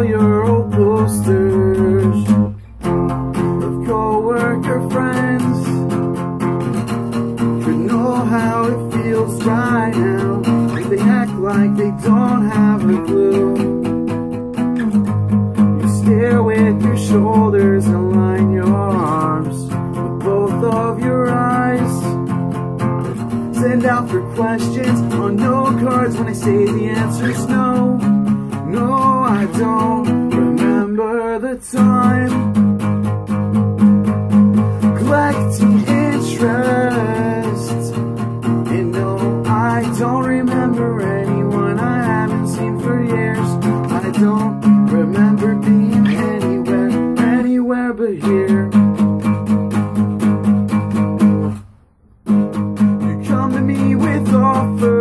all your old posters of co-worker friends. Could know how it feels right now. They act like they don't have a clue. You stare with your shoulders and line your arms with both of your eyes. Send out for questions on no cards when I say the answer's no. No, I don't remember the time. Collecting interest. And no, I don't remember anyone I haven't seen for years. I don't remember being anywhere, anywhere but here. You come to me with offers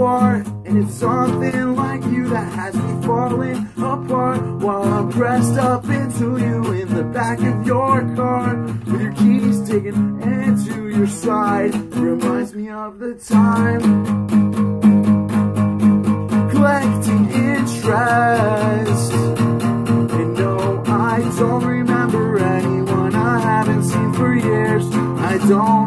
And it's something like you that has me falling apart. While I'm pressed up into you in the back of your car With your keys taken into your side Reminds me of the time. Collecting interest. And no, I don't remember anyone I haven't seen for years. I don't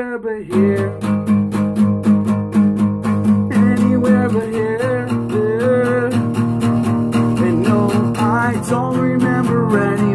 anywhere but here Anywhere but here, here. And no, I don't remember anyone